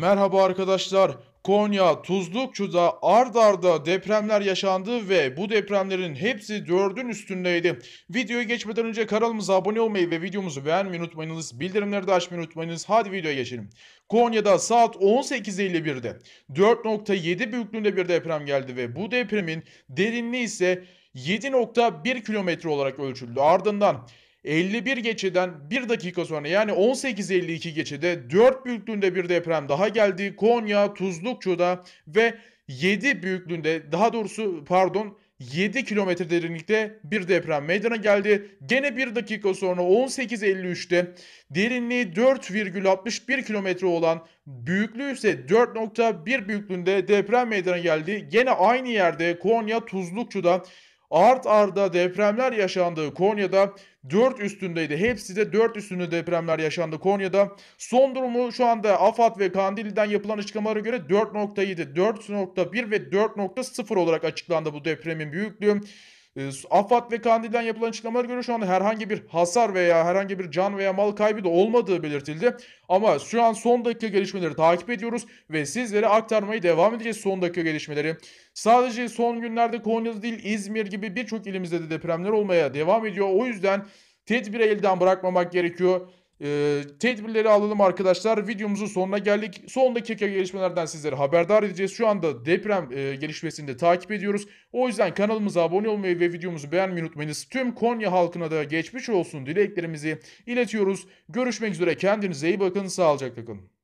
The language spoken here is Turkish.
Merhaba arkadaşlar. Konya, Tuzlukçu'da ard arda depremler yaşandı ve bu depremlerin hepsi dördün üstündeydi. Videoya geçmeden önce kanalımıza abone olmayı ve videomuzu beğenmeyi unutmayınız. Bildirimleri de açmayı unutmayınız. Hadi videoya geçelim. Konya'da saat 18.51'de 4.7 büyüklüğünde bir deprem geldi ve bu depremin derinliği ise 7.1 kilometre olarak ölçüldü. Ardından 51 geçeden 1 dakika sonra yani 18.52 geçede 4 büyüklüğünde bir deprem daha geldi. Konya, Tuzlukçu'da ve 7 büyüklüğünde daha doğrusu pardon 7 kilometre derinlikte bir deprem meydana geldi. Gene 1 dakika sonra 18.53'te derinliği 4,61 kilometre olan büyüklüğü ise 4.1 büyüklüğünde deprem meydana geldi. Gene aynı yerde Konya Tuzlukçu'da art arda depremler yaşandığı Konya'da 4 üstündeydi. Hepsi de 4 üstünde depremler yaşandı Konya'da. Son durumu şu anda AFAD ve Kandilli'den yapılan açıklamalara göre 4.7, 4.1 ve 4.0 olarak açıklandı bu depremin büyüklüğü. E, AFAD ve Kandil'den yapılan açıklamalara göre şu anda herhangi bir hasar veya herhangi bir can veya mal kaybı da olmadığı belirtildi. Ama şu an son dakika gelişmeleri takip ediyoruz ve sizlere aktarmaya devam edeceğiz son dakika gelişmeleri. Sadece son günlerde Konya'da değil İzmir gibi birçok ilimizde de depremler olmaya devam ediyor. O yüzden tedbiri elden bırakmamak gerekiyor. Ee, tedbirleri alalım arkadaşlar. Videomuzun sonuna geldik. Son dakika gelişmelerden sizlere haberdar edeceğiz. Şu anda deprem e, gelişmesini de takip ediyoruz. O yüzden kanalımıza abone olmayı ve videomuzu beğenmeyi unutmayınız. Tüm Konya halkına da geçmiş olsun dileklerimizi iletiyoruz. Görüşmek üzere. Kendinize iyi bakın. Sağlıcakla kalın.